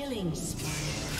Killing spree.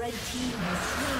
Red team has slain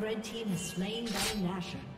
Red team is slain by Nashor.